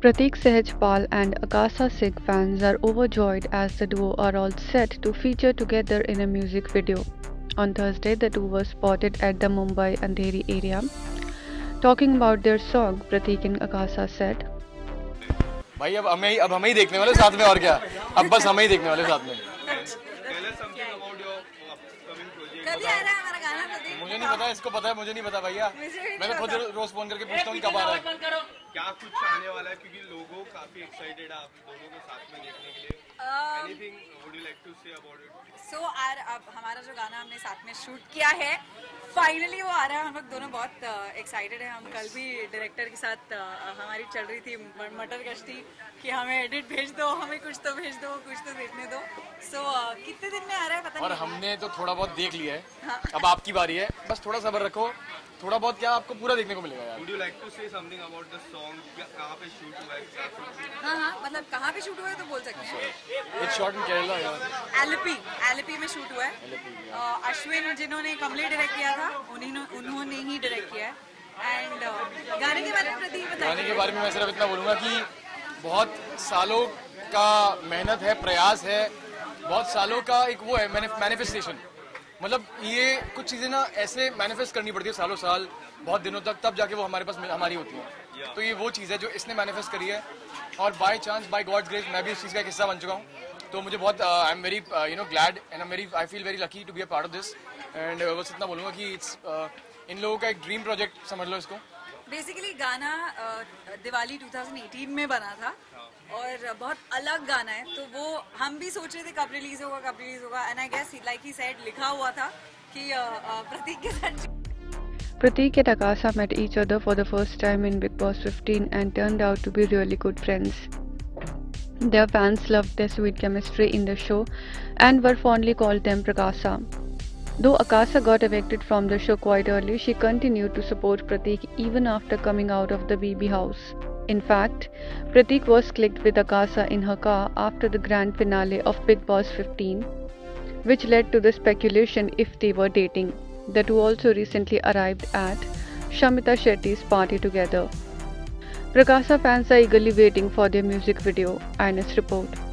Pratik Sehajpal and Akasa Singh fans are overjoyed as the duo are all set to feature together in a music video. On Thursday, the two were spotted at the Mumbai Andheri area. Talking about their song, Pratik and Akasa said, भाई अब हमें अब हमें ही देखने वाले साथ में और क्या अब बस हमें ही देखने वाले साथ में मुझे नहीं पता इसको पता है मुझे नहीं पता भैया। मैं तो खुद रोज फ़ोन करके पूछता हूँ कब आ रहा है। क्या कुछ आने वाला है? क्योंकि लोगों काफ़ी एक्साइटेड है आप दोनों को साथ में देखने के लिए। Anything would you like to say about it so are अब हमारा जो गाना हमने साथ में शूट किया है फाइनली वो आ रहा है। हम लोग दोनों बहुत एक्साइटेड हैं। हम कल भी डायरेक्टर के साथ uh, हमारी चल रही थी मटर गश्ती कि हमें एडिट भेज दो हमें कुछ तो भेज दो कुछ तो भेजने दो। सो कितने दिन में और हमने तो थोड़ा बहुत देख लिया हाँ। है। अब आपकी बारी है। बस थोड़ा सब्र रखो। थोड़ा बहुत क्या आपको पूरा देखने को मिलेगा यार। Would you like to say something about the song कहाँ पे शूट हुआ है? है? मतलब कहाँ पे शूट हुआ है तो बोल सकते हैं। इट्स शॉट इन केरला यार एलपी एलपी में शूट हुआ है। अश्विन जिन्होंने कमले डायरेक्ट किया था उन्हीं उन्होंने ही डायरेक्ट किया है। एंड गाने के बारे में गाने के बारे में मैं सिर्फ़ इतना बोलूँगा कि बहुत सालों का मेहनत है प्रयास है बहुत सालों का एक वो है मैनिफेस्टेशन मतलब ये कुछ चीज़ें ना ऐसे मैनिफेस्ट करनी पड़ती है सालों साल बहुत दिनों तक तब जाके वो हमारे पास हमारी होती है। तो ये वो चीज़ है जो इसने मैनिफेस्ट करी है। और by chance by God's grace मैं भी इस चीज़ का एक हिस्सा बन चुका हूँ। तो मुझे बहुत I am very you know glad and I very I feel very lucky to be a part of this and बस इतना बोलूँगा कि इट्स uh, इन लोगों का एक ड्रीम प्रोजेक्ट समझ लो इसको। बेसिकली गाना दिवाली 2018 में बना था और बहुत अलग गाना है तो वो हम भी सोच रहे थे कब रिलीज़ होगा कब रिलीज़ होगा and I guess like he said लिखा हुआ था कि अ, अ, प्रतीक के साथ Pratik and Akasa met each other for the first time in Big Boss 15 and turned out to be really good friends. Their fans loved their sweet chemistry in the show and were fondly called them Prakasa. Though Akasa got evicted from the show quite early, she continued to support Pratik even after coming out of the BB house. In fact, Pratik was clicked with Akasa in her car after the grand finale of Big Boss 15, which led to the speculation if they were dating. The two also recently arrived at Shamita Shetty's party together. Prakasa fans are eagerly waiting for their music video. Ines report.